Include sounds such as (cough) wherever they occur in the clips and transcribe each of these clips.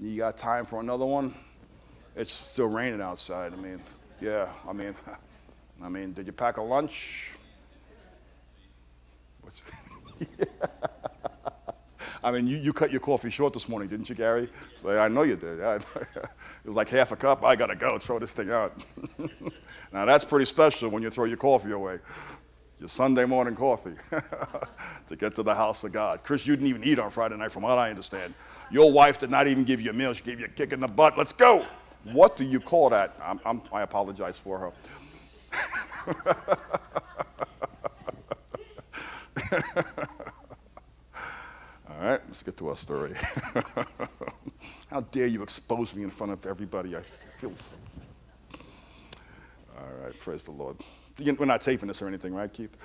You got time for another one? It's still raining outside. I mean, yeah, I mean, (laughs) I mean, did you pack a lunch? What's, (laughs) I mean, you, you cut your coffee short this morning, didn't you, Gary? So, I know you did. (laughs) it was like half a cup. I got to go throw this thing out. now, that's pretty special when you throw your coffee away. Your Sunday morning coffee (laughs) to get to the house of God. Chris, you didn't even eat on Friday night, from what I understand. Your wife did not even give you a meal. She gave you a kick in the butt. Let's go. What do you call that? I'm, I'm, I apologize for her. (laughs) All right, let's get to our story. (laughs) How dare you expose me in front of everybody? I feel so. All right, praise the Lord. We're not taping this or anything, right, Keith?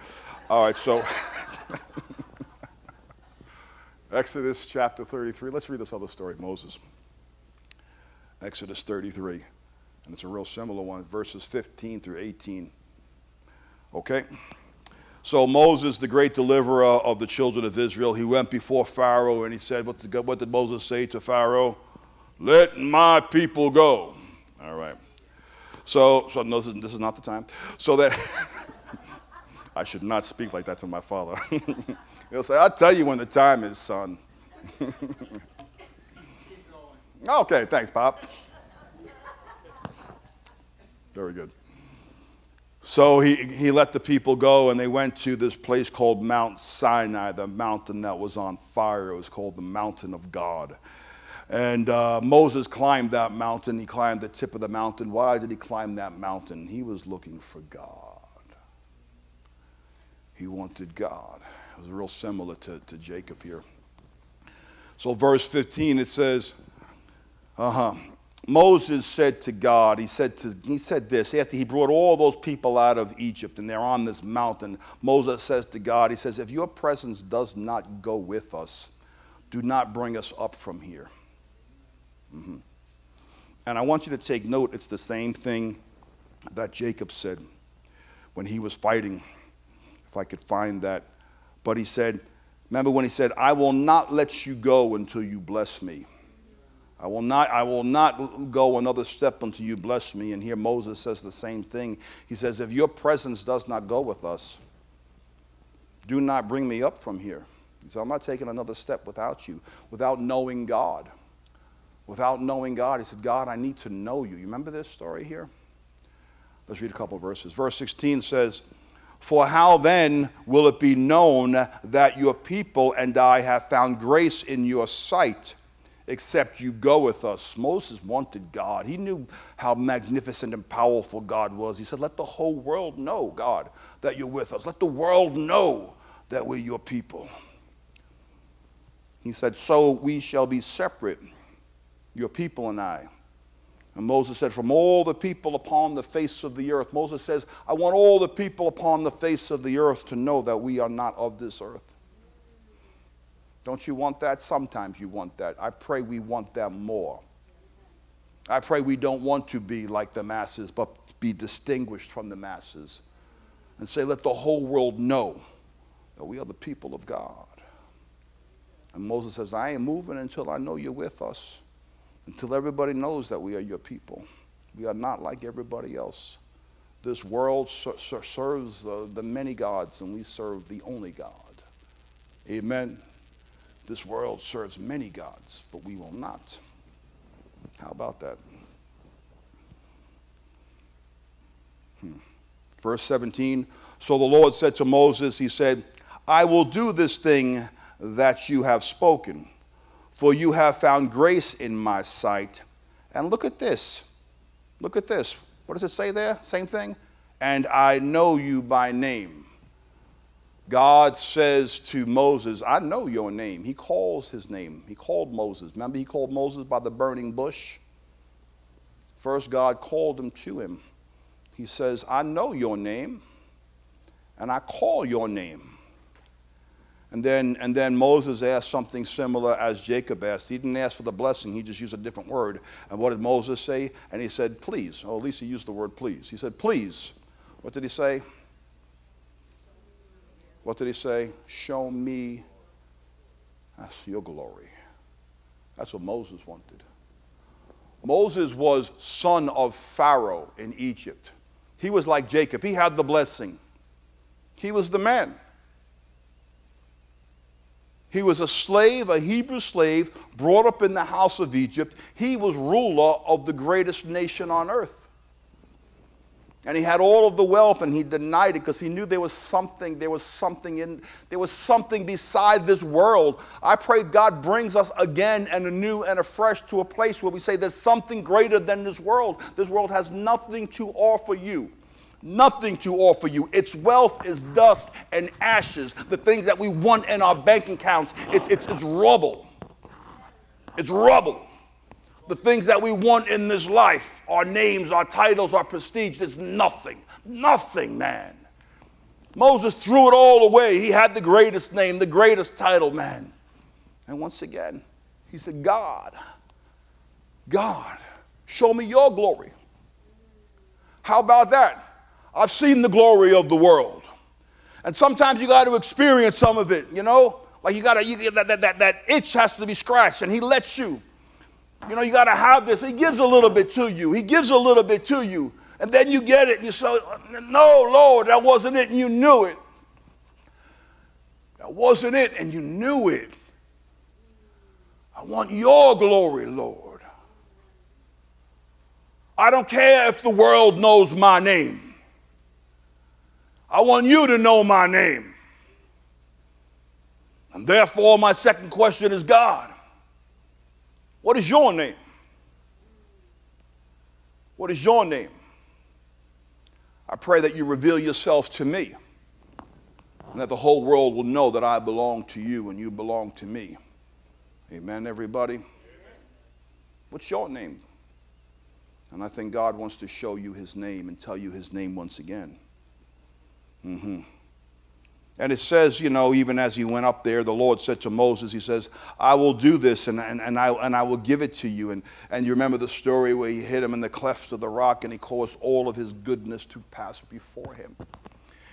All right, so (laughs) Exodus chapter 33. Let's read this other story, Moses. Exodus 33. And it's a real similar one, verses 15 through 18. Okay? So Moses, the great deliverer of the children of Israel, he went before Pharaoh and he said, What did, what did Moses say to Pharaoh? Let my people go. All right. So, so no, this, is, this is not the time. So that (laughs) I should not speak like that to my father. (laughs) He'll say, I'll tell you when the time is, son. (laughs) okay, thanks, Pop. Very good. So he, he let the people go, and they went to this place called Mount Sinai, the mountain that was on fire. It was called the Mountain of God. And uh, Moses climbed that mountain. He climbed the tip of the mountain. Why did he climb that mountain? He was looking for God. He wanted God. It was real similar to, to Jacob here. So, verse 15, it says, uh huh. Moses said to God, he said, to, he said this after he brought all those people out of Egypt and they're on this mountain. Moses says to God, he says, If your presence does not go with us, do not bring us up from here. Mm-hmm. And I want you to take note, it's the same thing that Jacob said when he was fighting. If I could find that. But he said, Remember when he said, I will not let you go until you bless me. I will not, I will not go another step until you bless me. And here Moses says the same thing. He says, If your presence does not go with us, do not bring me up from here. He said, I'm not taking another step without you, without knowing God. Without knowing God, he said, God, I need to know you. You remember this story here? Let's read a couple verses. Verse 16 says, For how then will it be known that your people and I have found grace in your sight? except you go with us. Moses wanted God. He knew how magnificent and powerful God was. He said, Let the whole world know, God, that you're with us. Let the world know that we're your people. He said, So we shall be separate, your people and I. And Moses said, From all the people upon the face of the earth, Moses says, I want all the people upon the face of the earth to know that we are not of this earth. Don't you want that? Sometimes you want that. I pray we want that more. I pray we don't want to be like the masses, but be distinguished from the masses. And say, let the whole world know that we are the people of God. And Moses says, I ain't moving until I know you're with us, until everybody knows that we are your people. We are not like everybody else. This world ser- ser- serves the many gods, and we serve the only God. Amen. This world serves many gods, but we will not. How about that? Hmm. Verse 17 So the Lord said to Moses, He said, I will do this thing that you have spoken, for you have found grace in my sight. And look at this. Look at this. What does it say there? Same thing. And I know you by name. God says to Moses, I know your name. He calls his name. He called Moses. Remember, he called Moses by the burning bush? First, God called him to him. He says, I know your name, and I call your name. And then, and then Moses asked something similar as Jacob asked. He didn't ask for the blessing, he just used a different word. And what did Moses say? And he said, Please. Or at least he used the word please. He said, Please. What did he say? What did he say? Show me that's your glory. That's what Moses wanted. Moses was son of Pharaoh in Egypt. He was like Jacob, he had the blessing. He was the man. He was a slave, a Hebrew slave, brought up in the house of Egypt. He was ruler of the greatest nation on earth. And he had all of the wealth and he denied it because he knew there was something, there was something in, there was something beside this world. I pray God brings us again and anew and afresh to a place where we say there's something greater than this world. This world has nothing to offer you. Nothing to offer you. Its wealth is dust and ashes. The things that we want in our bank accounts, it, it's, it's rubble. It's rubble the things that we want in this life, our names, our titles, our prestige, there's nothing. Nothing, man. Moses threw it all away. He had the greatest name, the greatest title, man. And once again, he said, God, God, show me your glory. How about that? I've seen the glory of the world. And sometimes you got to experience some of it, you know? Like you got to, you, that, that, that itch has to be scratched, and he lets you. You know, you got to have this. He gives a little bit to you. He gives a little bit to you. And then you get it and you say, No, Lord, that wasn't it. And you knew it. That wasn't it. And you knew it. I want your glory, Lord. I don't care if the world knows my name. I want you to know my name. And therefore, my second question is God. What is your name? What is your name? I pray that you reveal yourself to me and that the whole world will know that I belong to you and you belong to me. Amen, everybody? What's your name? And I think God wants to show you his name and tell you his name once again. Mm-hmm. And it says, you know, even as he went up there, the Lord said to Moses, He says, I will do this and, and, and, I, and I will give it to you. And, and you remember the story where he hit him in the cleft of the rock and he caused all of his goodness to pass before him.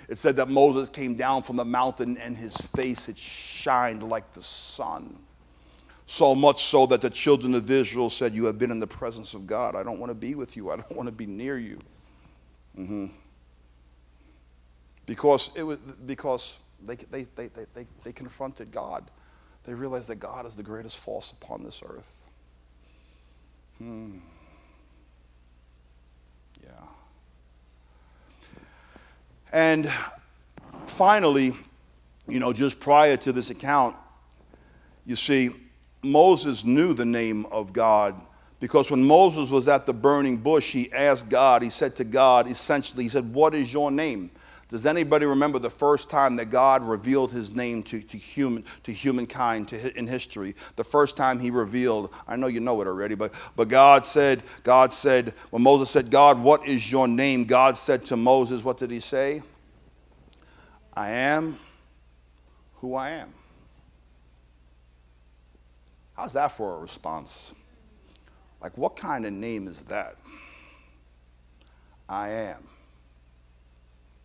It said that Moses came down from the mountain and his face it shined like the sun. So much so that the children of Israel said, You have been in the presence of God. I don't want to be with you. I don't want to be near you. Mm-hmm because it was because they, they, they, they, they confronted God. They realized that God is the greatest force upon this earth. Hmm. Yeah. And finally, you know, just prior to this account, you see, Moses knew the name of God because when Moses was at the burning bush, he asked God, he said to God, essentially, he said, What is your name? Does anybody remember the first time that God revealed his name to, to, human, to humankind to, in history? The first time he revealed, I know you know it already, but, but God said, God said, when Moses said, God, what is your name? God said to Moses, what did he say? I am who I am. How's that for a response? Like, what kind of name is that? I am.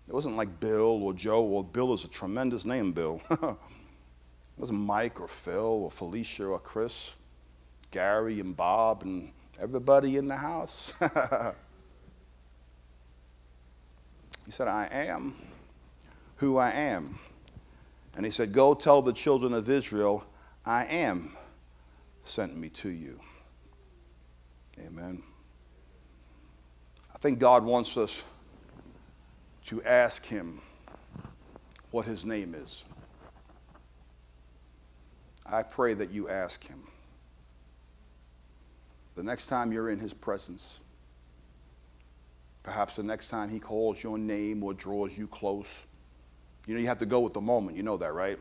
It wasn't like Bill or Joe. Well, Bill is a tremendous name, Bill. (laughs) it wasn't Mike or Phil or Felicia or Chris, Gary and Bob and everybody in the house. (laughs) he said, I am who I am. And he said, Go tell the children of Israel, I am sent me to you. Amen. I think God wants us to ask him what his name is. I pray that you ask him. The next time you're in his presence, perhaps the next time he calls your name or draws you close, you know, you have to go with the moment. You know that, right?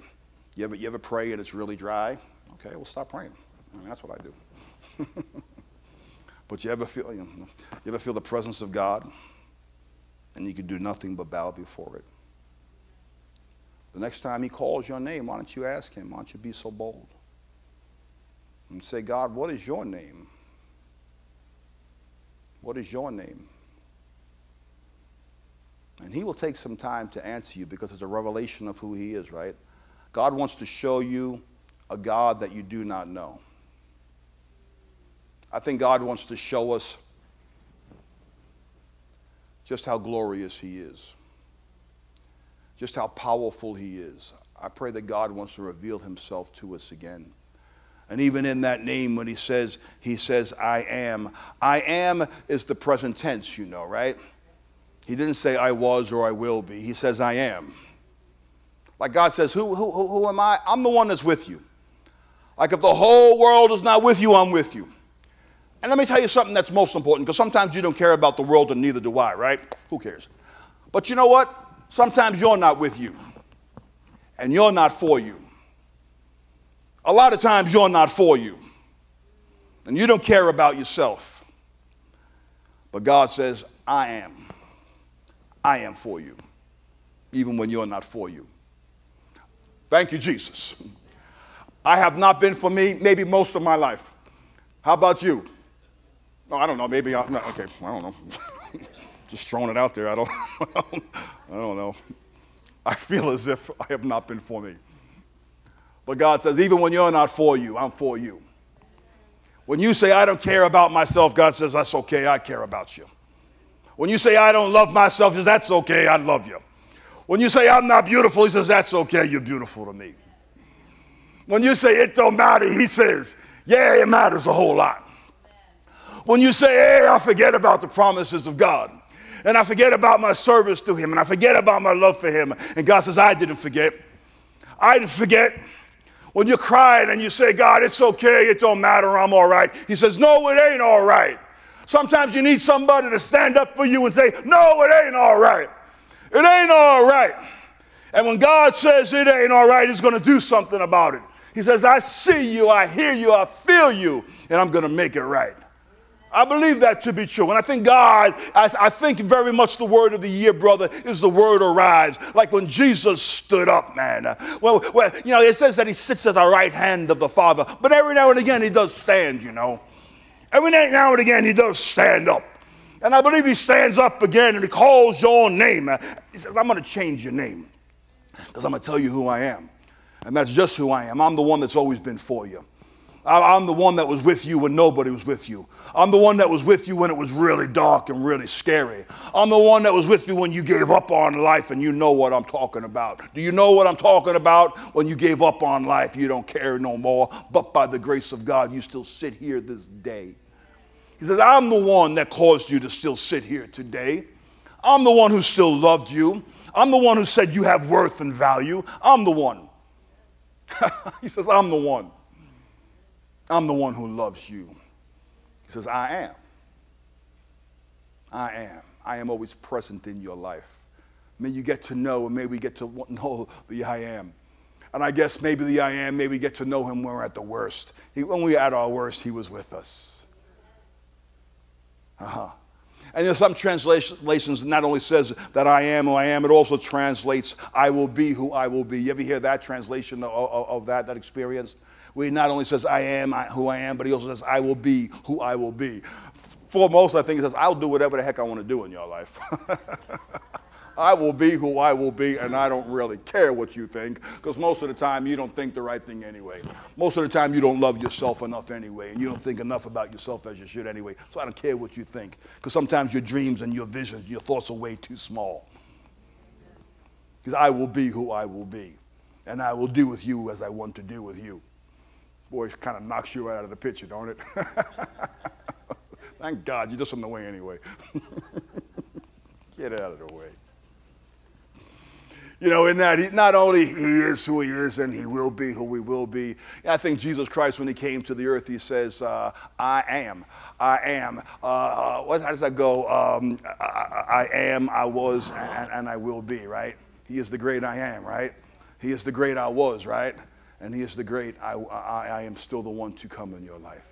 You ever, you ever pray and it's really dry? Okay, well, stop praying. I mean, that's what I do. (laughs) but you ever feel, you, know, you ever feel the presence of God? And you can do nothing but bow before it. The next time he calls your name, why don't you ask him? Why don't you be so bold? And say, God, what is your name? What is your name? And he will take some time to answer you because it's a revelation of who he is, right? God wants to show you a God that you do not know. I think God wants to show us just how glorious He is, just how powerful He is. I pray that God wants to reveal Himself to us again. And even in that name, when He says, He says, I am. I am is the present tense, you know, right? He didn't say, I was or I will be. He says, I am. Like God says, who, who, who am I? I'm the one that's with you. Like if the whole world is not with you, I'm with you. And let me tell you something that's most important because sometimes you don't care about the world and neither do I, right? Who cares? But you know what? Sometimes you're not with you and you're not for you. A lot of times you're not for you and you don't care about yourself. But God says, I am. I am for you, even when you're not for you. Thank you, Jesus. I have not been for me maybe most of my life. How about you? Oh, I don't know. Maybe I, no, okay. I don't know. (laughs) Just throwing it out there. I don't. (laughs) I don't know. I feel as if I have not been for me. But God says, even when you're not for you, I'm for you. When you say, I don't care about myself, God says, that's okay, I care about you. When you say, I don't love myself, he says, that's okay, I love you. When you say, I'm not beautiful, he says, that's okay, you're beautiful to me. When you say, it don't matter, he says, yeah, it matters a whole lot. When you say, hey, I forget about the promises of God, and I forget about my service to him, and I forget about my love for him, and God says, I didn't forget. I didn't forget. When you're crying and you say, God, it's okay, it don't matter, I'm all right. He says, no, it ain't all right. Sometimes you need somebody to stand up for you and say, no, it ain't all right. It ain't all right. And when God says it ain't all right, He's going to do something about it. He says, I see you, I hear you, I feel you, and I'm going to make it right. I believe that to be true. And I think God, I, I, think very much the word of the year, brother, is the word arise. Like when Jesus stood up, man. Well, well, you know, it says that he sits at the right hand of the Father, but every now and again he does stand, you know. Every now and again he does stand up. And I believe he stands up again and he calls your name. He says, I'm going to change your name because I'm going to tell you who I am. And that's just who I am. I'm the one that's always been for you. I'm the one that was with you when nobody was with you. I'm the one that was with you when it was really dark and really scary. I'm the one that was with you when you gave up on life and you know what I'm talking about. Do you know what I'm talking about? When you gave up on life, you don't care no more, but by the grace of God, you still sit here this day. He says, I'm the one that caused you to still sit here today. I'm the one who still loved you. I'm the one who said you have worth and value. I'm the one. (laughs) he says, I'm the one. I'm the one who loves you. He says, I am. I am. I am always present in your life. May you get to know, and may we get to (laughs) know the I am. And I guess maybe the I am, maybe get to know him when we're at the worst. He, when we are at our worst, he was with us. Uh-huh. And in some translations, not only says that I am who I am, it also translates, I will be who I will be. You ever hear that translation of, of, of that, that experience? He not only says, I am who I am, but he also says, I will be who I will be. Foremost, I think he says, I'll do whatever the heck I want to do in your life. (laughs) I will be who I will be, and I don't really care what you think, because most of the time you don't think the right thing anyway. Most of the time you don't love yourself enough anyway, and you don't think enough about yourself as you should anyway. So I don't care what you think, because sometimes your dreams and your visions, your thoughts are way too small. Because I will be who I will be, and I will do with you as I want to do with you. Boy, it kind of knocks you out of the picture, don't it? (laughs) Thank God, you're just in the way anyway. (laughs) Get out of the way. You know, in that he, not only he is who he is and he will be who he will be. I think Jesus Christ, when he came to the earth, he says, uh, I am. I am. Uh, uh what, how does that go? Um, I, I, am, I was, and, and I will be, right? He is the great I am, right? He is the great I was, right? And He is the great, I, I, I am still the one to come in your life.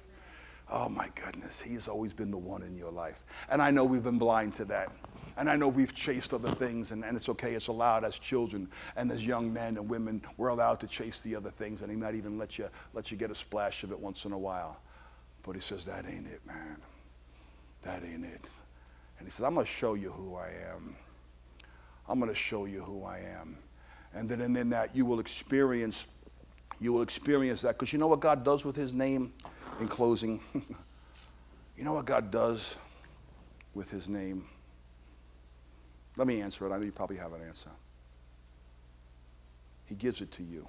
Oh my goodness, He has always been the one in your life. And I know we've been blind to that. And I know we've chased other things, and, and it's okay. It's allowed as children and as young men and women. We're allowed to chase the other things, and He might even let you, let you get a splash of it once in a while. But He says, That ain't it, man. That ain't it. And He says, I'm going to show you who I am. I'm going to show you who I am. And then, and then that you will experience you will experience that because you know what God does with his name in closing? (laughs) You know what God does with his name? Let me answer it. I know you probably have an answer. He gives it to you.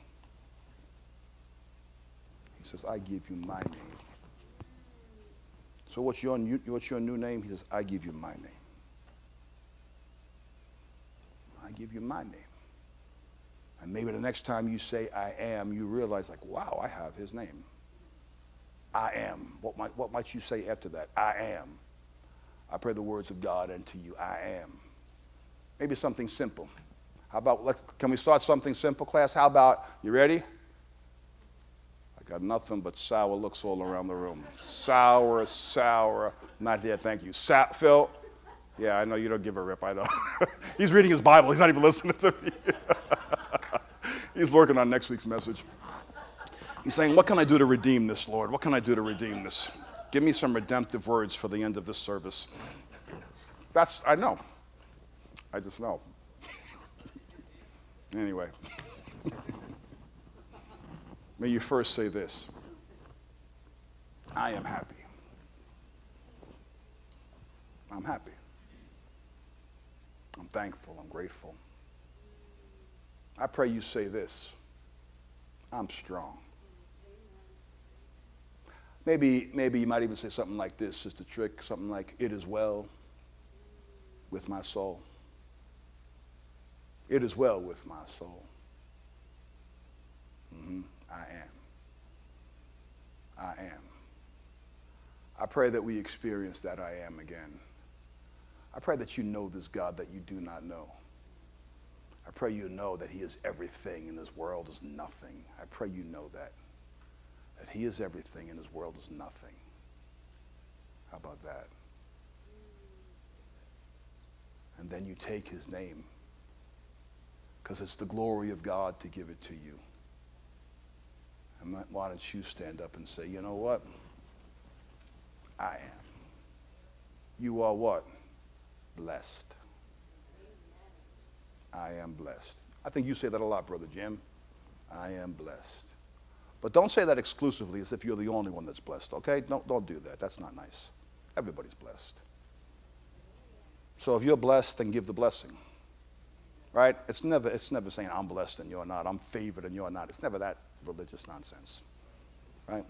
He says, I give you my name. So what's your new, what's your new name? He says, I give you my name. I give you my name. And maybe the next time you say I am, you realize like, wow, I have his name. I am. What might, what might you say after that? I am. I pray the words of God unto you. I am. Maybe something simple. How about, let, can we start something simple, class? How about, you ready? I got nothing but sour looks all around the room. Sour, sour. Not there, thank you. Sa- Phil? Yeah, I know you don't give a rip, I know. (laughs) He's reading his Bible, he's not even listening to me. (laughs) He's working on next week's message. He's saying, What can I do to redeem this, Lord? What can I do to redeem this? Give me some redemptive words for the end of this service. That's, I know. I just know. (laughs) anyway. (laughs) May you first say this I am happy. I'm happy. I'm thankful. I'm grateful. I pray you say this I'm strong. Maybe, maybe you might even say something like this, just a trick, something like, It is well with my soul. It is well with my soul. Mm-hmm. I am. I am. I pray that we experience that I am again. I pray that you know this God that you do not know. I pray you know that he is everything and this world is nothing. I pray you know that. That he is everything and this world is nothing. How about that? And then you take his name because it's the glory of God to give it to you. And why don't you stand up and say, you know what? I am. You are what? Blessed. I am blessed. I think you say that a lot, Brother Jim. I am blessed. But don't say that exclusively as if you're the only one that's blessed, okay? Don't, don't do that. That's not nice. Everybody's blessed. So if you're blessed, then give the blessing. Right? It's never, it's never saying I'm blessed and you're not. I'm favored and you're not. It's never that religious nonsense. Right?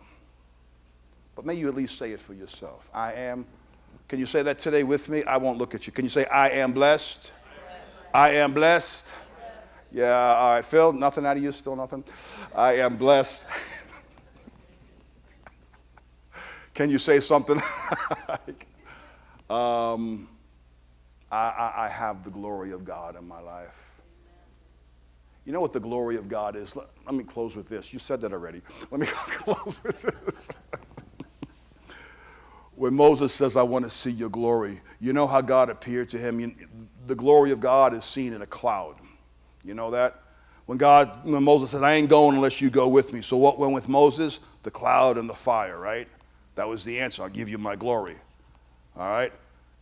But may you at least say it for yourself. I am. Can you say that today with me? I won't look at you. Can you say, I am blessed? I am blessed. Yeah, all right, Phil, nothing out of you, still nothing? I am blessed. Can you say something (laughs) um, I, I, I have the glory of God in my life? You know what the glory of God is? Let, let, me close with this. You said that already. Let me (laughs) close with this. when Moses says, I want to see your glory, you know how God appeared to him? You, the glory of God is seen in a cloud. You know that? When God, when Moses said, I ain't going unless you go with me. So what went with Moses? The cloud and the fire, right? That was the answer. I'll give you my glory. All right?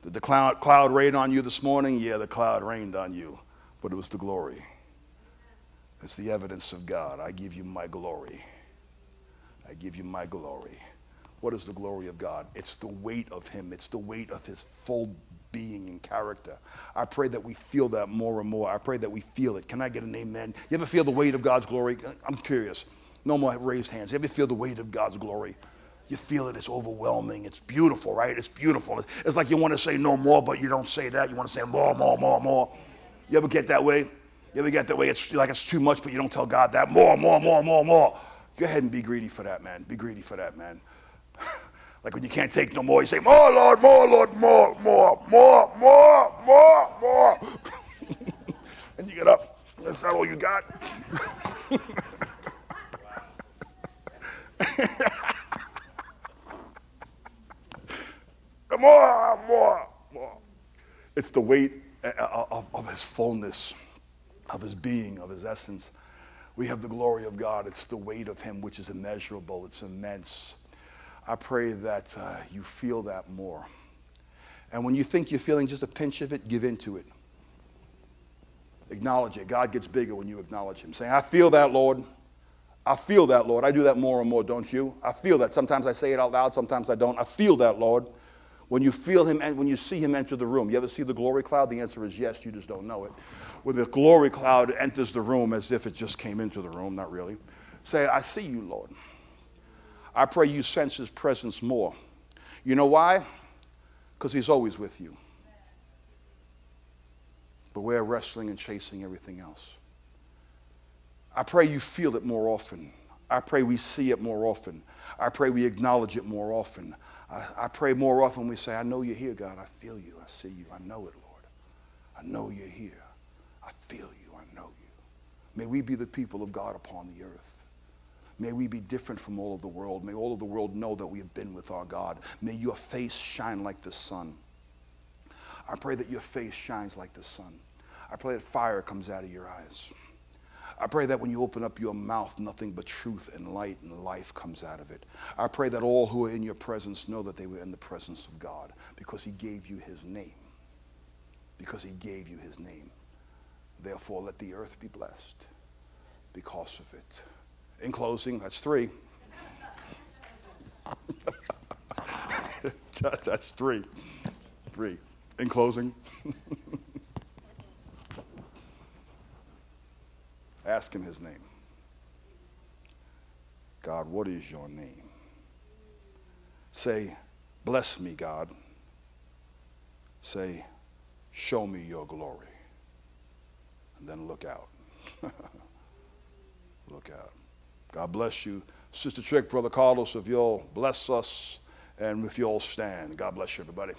Did the cloud, cloud rain on you this morning? Yeah, the cloud rained on you, but it was the glory. It's the evidence of God. I give you my glory. I give you my glory. What is the glory of God? It's the weight of Him, it's the weight of His full being and character. I pray that we feel that more and more. I pray that we feel it. Can I get an amen? You ever feel the weight of God's glory? I'm curious. No more raised hands. You ever feel the weight of God's glory? You feel it, it's overwhelming. It's beautiful, right? It's beautiful. It's like you want to say no more, but you don't say that. You want to say more, more, more, more. You ever get that way? You ever get that way? It's like it's too much, but you don't tell God that. More, more, more, more, more. Go ahead and be greedy for that, man. Be greedy for that, man. (laughs) Like when you can't take no more, you say, More, Lord, more, Lord, more, more, more, more, more, more. (laughs) and you get up. Is that all you got? (laughs) more, more, more. It's the weight uh, of, of his fullness, of his being, of his essence. We have the glory of God. It's the weight of him which is immeasurable, it's immense. I pray that uh, you feel that more. And when you think you're feeling just a pinch of it, give into it. Acknowledge it. God gets bigger when you acknowledge Him. Saying, I feel that, Lord. I feel that, Lord. I do that more and more, don't you? I feel that. Sometimes I say it out loud, sometimes I don't. I feel that, Lord. When you feel him and when you see him enter the room, you ever see the glory cloud? The answer is yes, you just don't know it. When the glory cloud enters the room as if it just came into the room, not really. Say, I see you, Lord. I pray you sense his presence more. You know why? Because he's always with you. But we're wrestling and chasing everything else. I pray you feel it more often. I pray we see it more often. I pray we acknowledge it more often. I, I pray more often we say, I know you're here, God. I feel you. I see you. I know it, Lord. I know you're here. I feel you. I know you. May we be the people of God upon the earth. May we be different from all of the world. May all of the world know that we have been with our God. May your face shine like the sun. I pray that your face shines like the sun. I pray that fire comes out of your eyes. I pray that when you open up your mouth, nothing but truth and light and life comes out of it. I pray that all who are in your presence know that they were in the presence of God because he gave you his name. Because he gave you his name. Therefore, let the earth be blessed because of it. In closing, that's three. (laughs) that's three. Three. In closing. (laughs) Ask him his name. God, what is your name? Say, bless me, God. Say, show me your glory. And then look out. (laughs) look out. God bless you. Sister Trick, Brother Carlos, if you'll bless us and if you'll stand. God bless you, everybody.